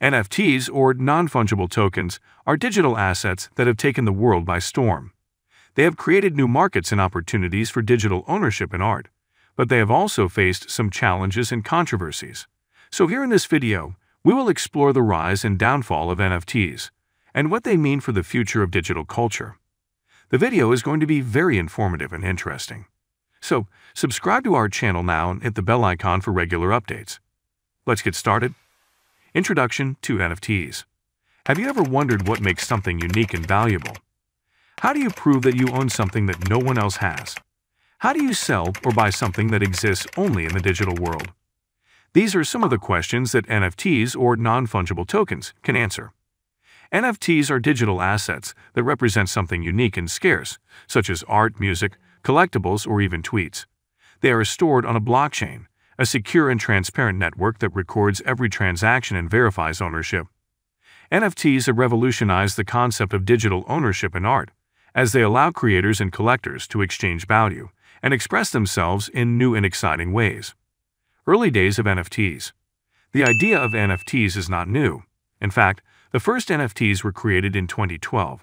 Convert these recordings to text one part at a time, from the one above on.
NFTs, or non-fungible tokens, are digital assets that have taken the world by storm. They have created new markets and opportunities for digital ownership in art, but they have also faced some challenges and controversies. So here in this video, we will explore the rise and downfall of NFTs and what they mean for the future of digital culture. The video is going to be very informative and interesting. So, subscribe to our channel now and hit the bell icon for regular updates. Let's get started. Introduction to NFTs. Have you ever wondered what makes something unique and valuable? How do you prove that you own something that no one else has? How do you sell or buy something that exists only in the digital world? These are some of the questions that NFTs or non-fungible tokens can answer. NFTs are digital assets that represent something unique and scarce, such as art, music, collectibles, or even tweets. They are stored on a blockchain, a secure and transparent network that records every transaction and verifies ownership. NFTs have revolutionized the concept of digital ownership in art, as they allow creators and collectors to exchange value and express themselves in new and exciting ways. Early days of NFTs. The idea of NFTs is not new. In fact, the first NFTs were created in 2012,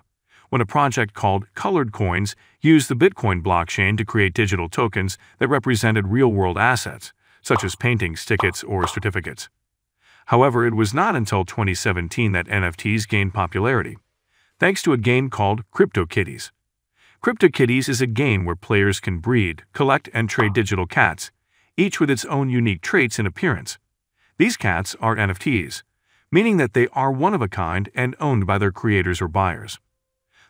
when a project called Colored Coins used the Bitcoin blockchain to create digital tokens that represented real-world assets, such as paintings, tickets, or certificates. However, it was not until 2017 that NFTs gained popularity, thanks to a game called CryptoKitties. CryptoKitties is a game where players can breed, collect, and trade digital cats, each with its own unique traits and appearance. These cats are NFTs, meaning that they are one of a kind and owned by their creators or buyers.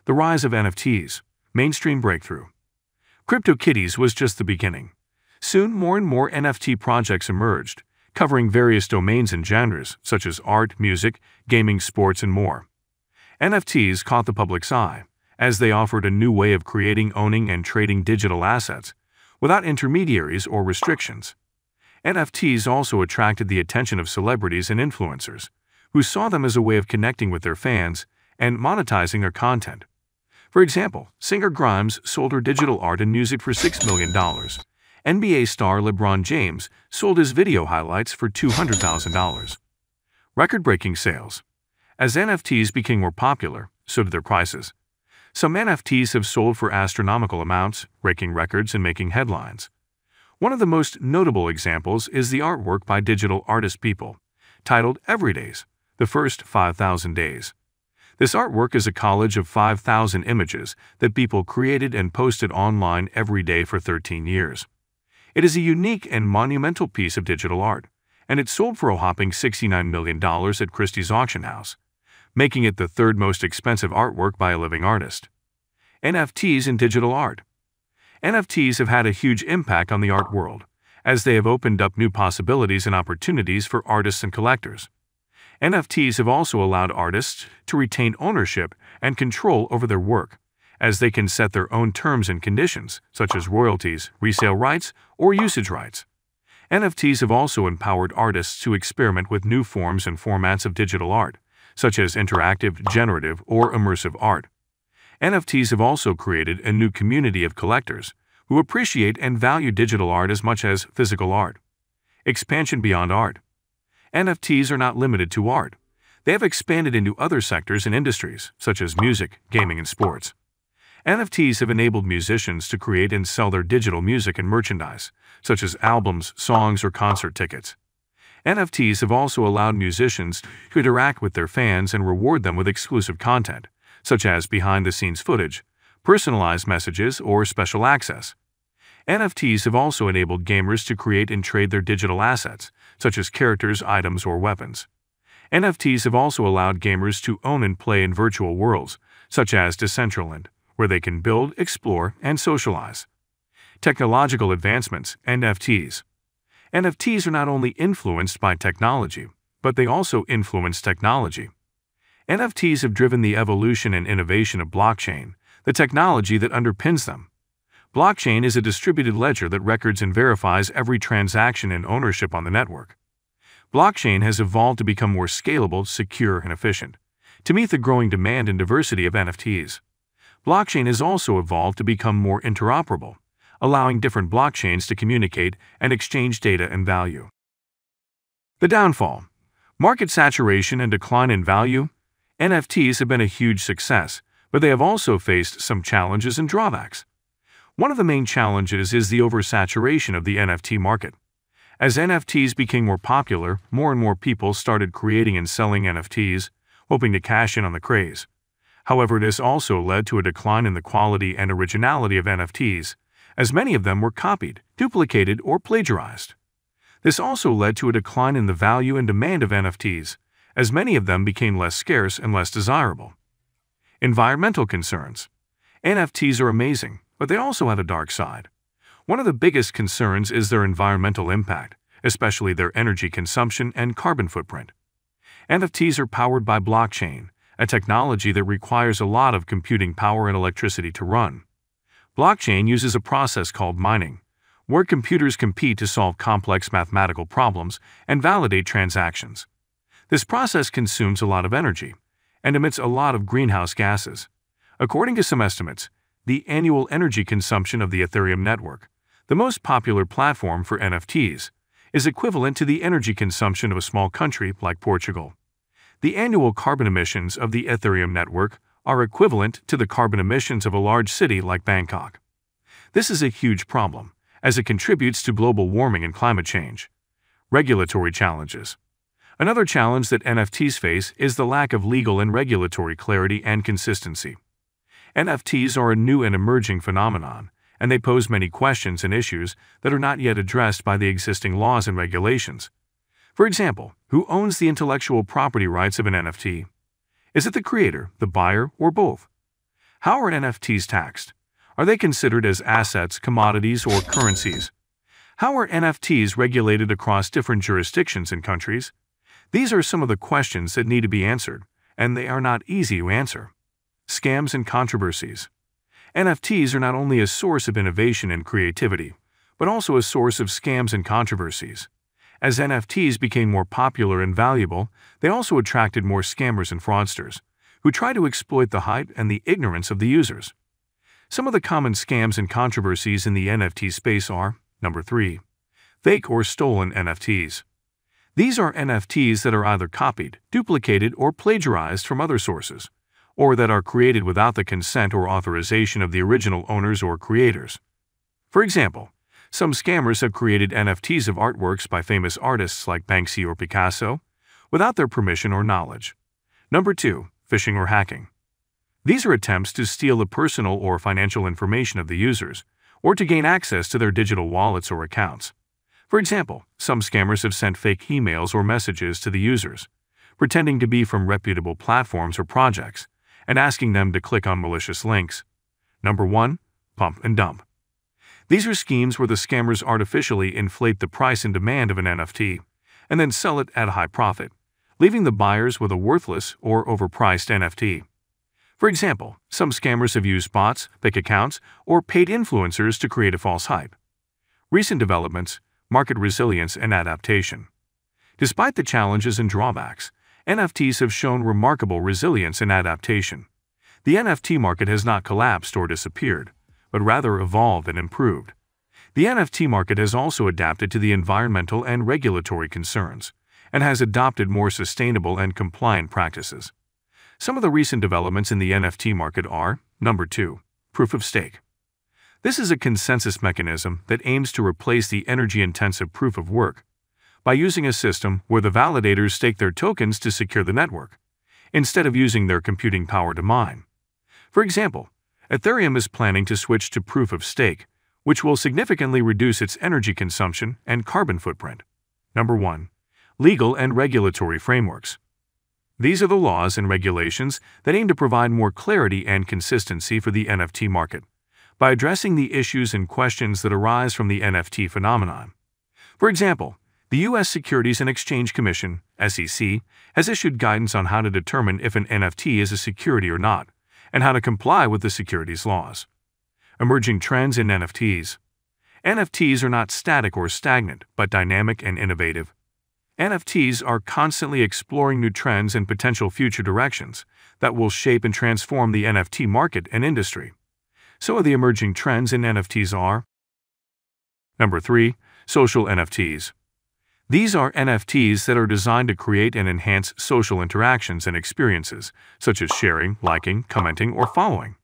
The rise of NFTs, mainstream breakthrough. CryptoKitties was just the beginning. Soon, more and more NFT projects emerged, covering various domains and genres such as art, music, gaming, sports, and more. NFTs caught the public's eye, as they offered a new way of creating, owning, and trading digital assets without intermediaries or restrictions. NFTs also attracted the attention of celebrities and influencers, who saw them as a way of connecting with their fans and monetizing their content. For example, singer Grimes sold her digital art and music for $6 million, NBA star LeBron James sold his video highlights for $200,000. Record-breaking sales. As NFTs became more popular, so did their prices. Some NFTs have sold for astronomical amounts, breaking records and making headlines. One of the most notable examples is the artwork by digital artist Beeple, titled Everydays, the first 5,000 days. This artwork is a collage of 5,000 images that Beeple created and posted online every day for 13 years. It is a unique and monumental piece of digital art, and it sold for a whopping $69 million at Christie's auction house, making it the third most expensive artwork by a living artist. NFTs in digital art. NFTs have had a huge impact on the art world, as they have opened up new possibilities and opportunities for artists and collectors. NFTs have also allowed artists to retain ownership and control over their work, as they can set their own terms and conditions, such as royalties, resale rights, or usage rights. NFTs have also empowered artists to experiment with new forms and formats of digital art, such as interactive, generative, or immersive art. NFTs have also created a new community of collectors who appreciate and value digital art as much as physical art. Expansion beyond art. NFTs are not limited to art. They have expanded into other sectors and industries, such as music, gaming, and sports. NFTs have enabled musicians to create and sell their digital music and merchandise, such as albums, songs, or concert tickets. NFTs have also allowed musicians to interact with their fans and reward them with exclusive content, such as behind-the-scenes footage, personalized messages, or special access. NFTs have also enabled gamers to create and trade their digital assets, such as characters, items, or weapons. NFTs have also allowed gamers to own and play in virtual worlds, such as Decentraland, where they can build, explore, and socialize. Technological advancements, NFTs. NFTs are not only influenced by technology, but they also influence technology. NFTs have driven the evolution and innovation of blockchain, the technology that underpins them. Blockchain is a distributed ledger that records and verifies every transaction and ownership on the network. Blockchain has evolved to become more scalable, secure, and efficient, to meet the growing demand and diversity of NFTs. Blockchain has also evolved to become more interoperable, allowing different blockchains to communicate and exchange data and value. The downfall. Market saturation and decline in value. NFTs have been a huge success, but they have also faced some challenges and drawbacks. One of the main challenges is the oversaturation of the NFT market. As NFTs became more popular, more and more people started creating and selling NFTs, hoping to cash in on the craze. However, this also led to a decline in the quality and originality of NFTs, as many of them were copied, duplicated, or plagiarized. This also led to a decline in the value and demand of NFTs, as many of them became less scarce and less desirable. Environmental concerns. NFTs are amazing, but they also have a dark side. One of the biggest concerns is their environmental impact, especially their energy consumption and carbon footprint. NFTs are powered by blockchain, a technology that requires a lot of computing power and electricity to run. Blockchain uses a process called mining, where computers compete to solve complex mathematical problems and validate transactions. This process consumes a lot of energy and emits a lot of greenhouse gases. According to some estimates, the annual energy consumption of the Ethereum network, the most popular platform for NFTs, is equivalent to the energy consumption of a small country like Portugal. The annual carbon emissions of the Ethereum network are equivalent to the carbon emissions of a large city like Bangkok. This is a huge problem, as it contributes to global warming and climate change. Regulatory challenges. Another challenge that NFTs face is the lack of legal and regulatory clarity and consistency. NFTs are a new and emerging phenomenon, and they pose many questions and issues that are not yet addressed by the existing laws and regulations. For example, who owns the intellectual property rights of an NFT? Is it the creator, the buyer, or both? How are NFTs taxed? Are they considered as assets, commodities, or currencies? How are NFTs regulated across different jurisdictions and countries? These are some of the questions that need to be answered, and they are not easy to answer. Scams and controversies. NFTs are not only a source of innovation and creativity, but also a source of scams and controversies. As NFTs became more popular and valuable, they also attracted more scammers and fraudsters, who try to exploit the hype and the ignorance of the users. Some of the common scams and controversies in the NFT space are number 3. Fake or stolen NFTs. These are NFTs that are either copied, duplicated, or plagiarized from other sources, or that are created without the consent or authorization of the original owners or creators. For example, some scammers have created NFTs of artworks by famous artists like Banksy or Picasso without their permission or knowledge. Number 2. Phishing or hacking. These are attempts to steal the personal or financial information of the users, or to gain access to their digital wallets or accounts. For example, some scammers have sent fake emails or messages to the users, pretending to be from reputable platforms or projects, and asking them to click on malicious links. Number 1. Pump and dump. These are schemes where the scammers artificially inflate the price and demand of an NFT and then sell it at a high profit, leaving the buyers with a worthless or overpriced NFT. For example, some scammers have used bots, fake accounts, or paid influencers to create a false hype. Recent developments, market resilience and adaptation. Despite the challenges and drawbacks, NFTs have shown remarkable resilience and adaptation. The NFT market has not collapsed or disappeared, but rather evolved and improved. The NFT market has also adapted to the environmental and regulatory concerns and has adopted more sustainable and compliant practices. Some of the recent developments in the NFT market are number 2, proof of stake. This is a consensus mechanism that aims to replace the energy intensive proof of work by using a system where the validators stake their tokens to secure the network, instead of using their computing power to mine. For example, Ethereum is planning to switch to proof of stake, which will significantly reduce its energy consumption and carbon footprint. Number 1. Legal and regulatory frameworks. These are the laws and regulations that aim to provide more clarity and consistency for the NFT market by addressing the issues and questions that arise from the NFT phenomenon. For example, the U.S. Securities and Exchange Commission, SEC, has issued guidance on how to determine if an NFT is a security or not and how to comply with the securities laws. Emerging trends in NFTs. NFTs are not static or stagnant, but dynamic and innovative. NFTs are constantly exploring new trends and potential future directions that will shape and transform the NFT market and industry. So of the emerging trends in NFTs are Number 3. Social NFTs. These are NFTs that are designed to create and enhance social interactions and experiences, such as sharing, liking, commenting, or following.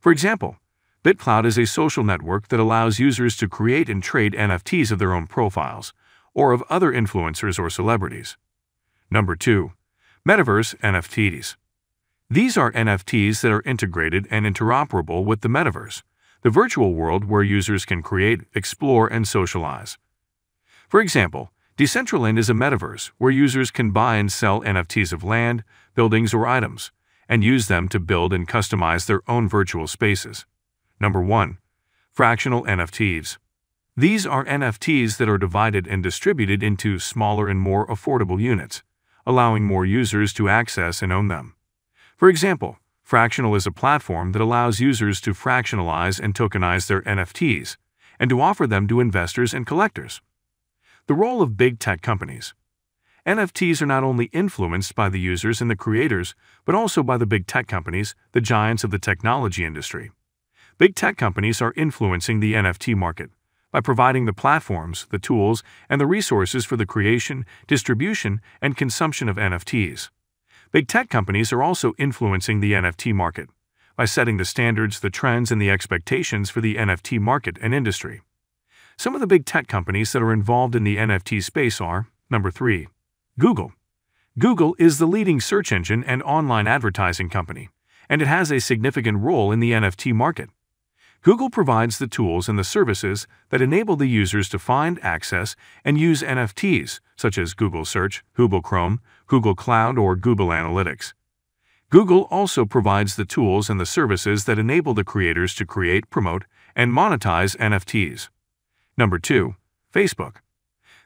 For example, BitClout is a social network that allows users to create and trade NFTs of their own profiles, or of other influencers or celebrities. Number 2. Metaverse NFTs. These are NFTs that are integrated and interoperable with the metaverse, the virtual world where users can create, explore, and socialize. For example, Decentraland is a metaverse where users can buy and sell NFTs of land, buildings, or items, and use them to build and customize their own virtual spaces. Number 1. Fractional NFTs. These are NFTs that are divided and distributed into smaller and more affordable units, allowing more users to access and own them. For example, Fractional is a platform that allows users to fractionalize and tokenize their NFTs and to offer them to investors and collectors. The role of big tech companies. NFTs are not only influenced by the users and the creators, but also by the big tech companies, the giants of the technology industry. Big tech companies are influencing the NFT market by providing the platforms, the tools, and the resources for the creation, distribution, and consumption of NFTs. Big tech companies are also influencing the NFT market by setting the standards, the trends, and the expectations for the NFT market and industry. Some of the big tech companies that are involved in the NFT space are number 3. Google. Google is the leading search engine and online advertising company, and it has a significant role in the NFT market. Google provides the tools and the services that enable the users to find, access, and use NFTs, such as Google Search, Google Chrome, Google Cloud, or Google Analytics. Google also provides the tools and the services that enable the creators to create, promote, and monetize NFTs. Number 2. Facebook.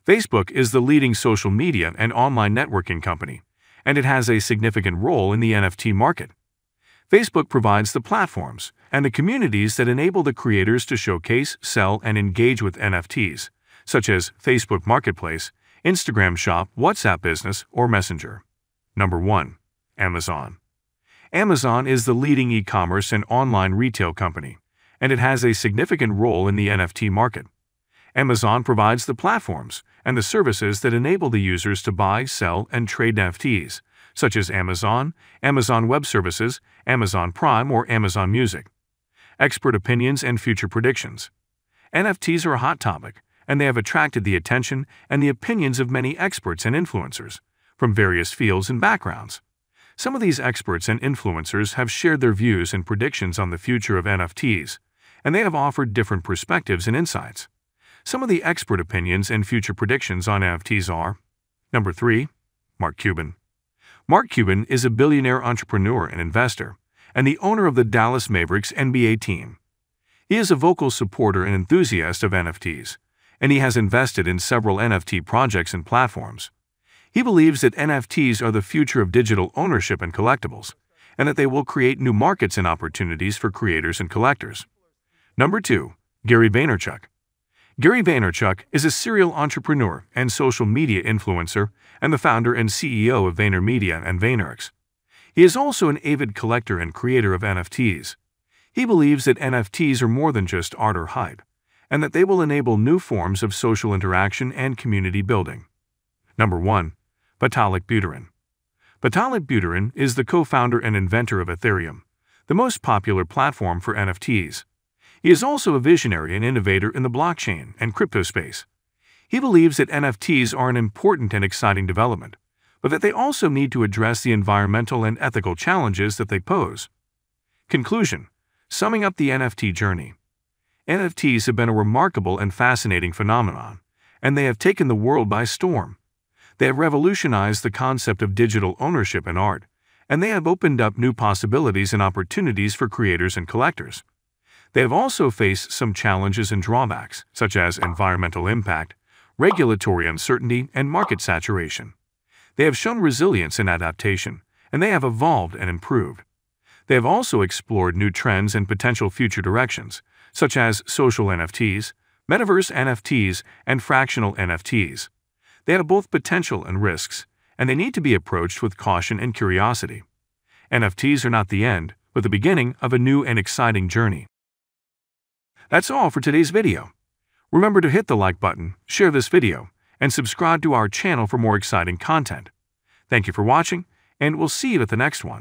Facebook is the leading social media and online networking company, and it has a significant role in the NFT market. Facebook provides the platforms and the communities that enable the creators to showcase, sell, and engage with NFTs, such as Facebook Marketplace, Instagram Shop, WhatsApp Business, or Messenger. Number 1. Amazon. Amazon is the leading e-commerce and online retail company, and it has a significant role in the NFT market. Amazon provides the platforms and the services that enable the users to buy, sell, and trade NFTs, such as Amazon, Amazon Web Services, Amazon Prime, or Amazon Music. Expert opinions and future predictions. NFTs are a hot topic, and they have attracted the attention and the opinions of many experts and influencers from various fields and backgrounds. Some of these experts and influencers have shared their views and predictions on the future of NFTs, and they have offered different perspectives and insights. Some of the expert opinions and future predictions on NFTs are Number 3. Mark Cuban. Mark Cuban is a billionaire entrepreneur and investor, and the owner of the Dallas Mavericks NBA team. He is a vocal supporter and enthusiast of NFTs, and he has invested in several NFT projects and platforms. He believes that NFTs are the future of digital ownership and collectibles, and that they will create new markets and opportunities for creators and collectors. Number 2. Gary Vaynerchuk. Gary Vaynerchuk is a serial entrepreneur and social media influencer and the founder and CEO of VaynerMedia and VaynerX. He is also an avid collector and creator of NFTs. He believes that NFTs are more than just art or hype, and that they will enable new forms of social interaction and community building. Number 1. Vitalik Buterin. Vitalik Buterin is the co-founder and inventor of Ethereum, the most popular platform for NFTs. He is also a visionary and innovator in the blockchain and crypto space. He believes that NFTs are an important and exciting development, but that they also need to address the environmental and ethical challenges that they pose. Conclusion Summing up the NFT journey, NFTs have been a remarkable and fascinating phenomenon, and they have taken the world by storm. They have revolutionized the concept of digital ownership in art, and they have opened up new possibilities and opportunities for creators and collectors. They have also faced some challenges and drawbacks, such as environmental impact, regulatory uncertainty, and market saturation. They have shown resilience and adaptation, and they have evolved and improved. They have also explored new trends and potential future directions, such as social NFTs, metaverse NFTs, and fractional NFTs. They have both potential and risks, and they need to be approached with caution and curiosity. NFTs are not the end, but the beginning of a new and exciting journey. That's all for today's video. Remember to hit the like button, share this video, and subscribe to our channel for more exciting content. Thank you for watching, and we'll see you at the next one.